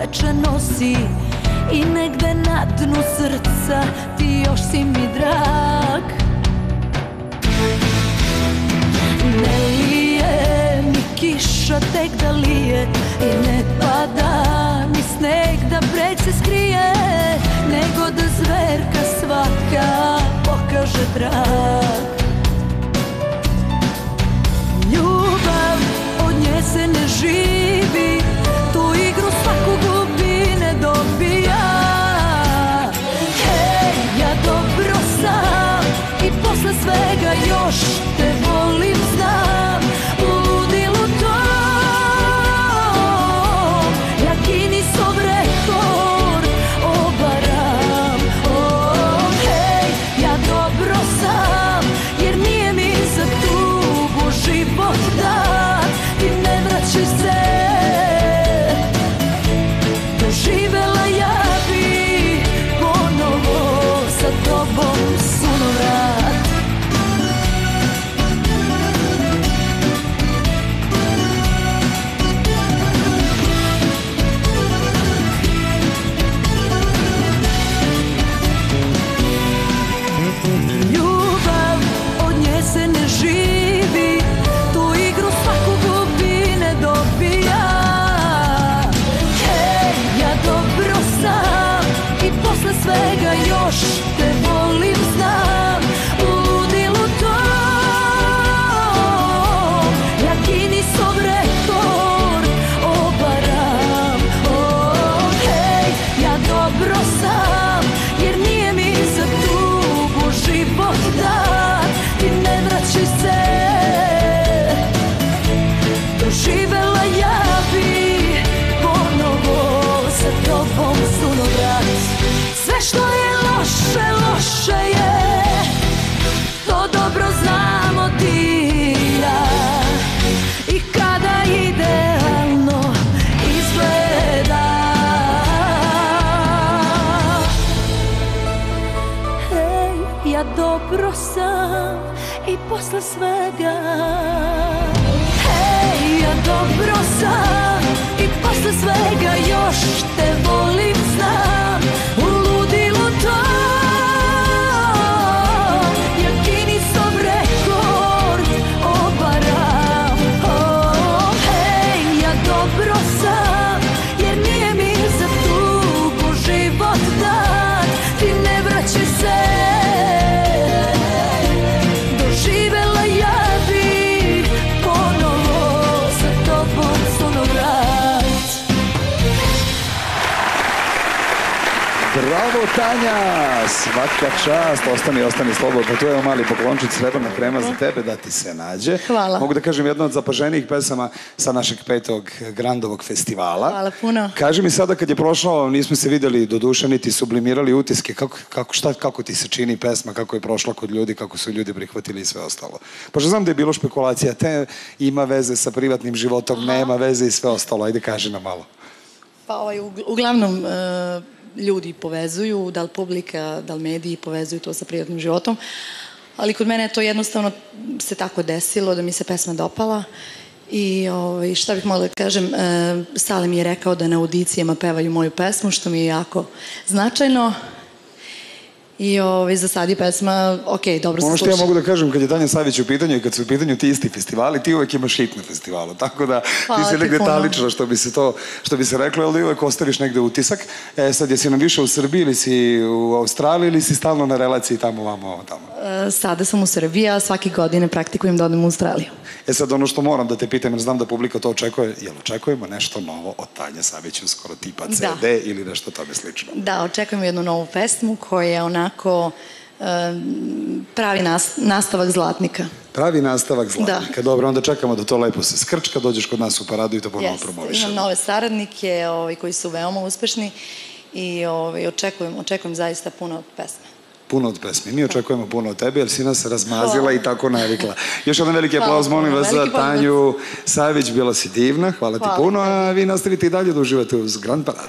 veče nosi I negde na dnu srca ti još si mi drag. Ne lije ni kiša tek da lije I ne pada ni sneg da breg se skrije Nego da zverka svaka pokaže trag dobro sam i posle svega. Hej, ja dobro sam Bravo Tanja, svaka čast, ostani, ostani slobodno. Tu je mali poklončić, srebrna krema za tebe da ti se nađe. Hvala. Mogu da kažem jedna od zapaženijih pesama sa našeg petog Grandovog festivala. Hvala puno. Kaži mi sada kad je prošlo, nismo se vidjeli do duše, niti sublimirali utiske, kako, kako, šta, kako ti se čini pesma, kako je prošla kod ljudi, kako su ljudi prihvatili i sve ostalo. Pošto znam da je bilo špekulacija, te ima veze sa privatnim životom, nema veze i sve ostalo. Ajde kaži nam malo. Pa ovaj, ug- uglavnom e, ljudi povezuju, da li publika, da li mediji povezuju to sa privatnim životom. Ali kod mene je to jednostavno se tako desilo da mi se pesma dopala. I ovaj, šta bih mogla da kažem, e, Sale mi je rekao da na audicijama pevaju moju pesmu, što mi je jako značajno. I ovaj, za sad je pesma, ok, dobro se Ono što ja sluša. mogu da kažem kad je Tanja Savić u pitanju i kad su u pitanju ti isti festivali, ti uvek imaš hit na festivalu. Tako da Hvala ti si negde talična što bi se to, što bi se reklo, ali uvek ostaviš negde utisak. E sad, jesi nam više u Srbiji ili si u Australiji ili si stalno na relaciji tamo, vamo, ovo, tamo? E, Sada sam u Srbiji, a svake godine praktikujem da odem u Australiju. E sad, ono što moram da te pitam, jer znam da publika to očekuje, jel očekujemo nešto novo od Tanje Savić uskoro tipa CD Da. ili nešto tome slično? Da, očekujem jednu novu pesmu koja je onako pravi nas- nastavak Zlatnika. Pravi nastavak zlatnika. Dobro, onda čekamo da to lepo se skrčka, dođeš kod nas u paradu i to ponovo Jeste, promovišemo. Imam nove saradnike ovaj, koji su veoma uspešni i ovaj, očekujem, očekujem zaista puno od pesme. Puno od pesmi. Mi očekujemo puno od tebe, jer si nas razmazila Hvala. i tako navikla. Još jedan veliki aplauz, molim puno, vas, za. Tanju Savić. Bila si divna, hvala ti Hvala puno, tebi. a vi nastavite i dalje da uživate uz Grand Paradu.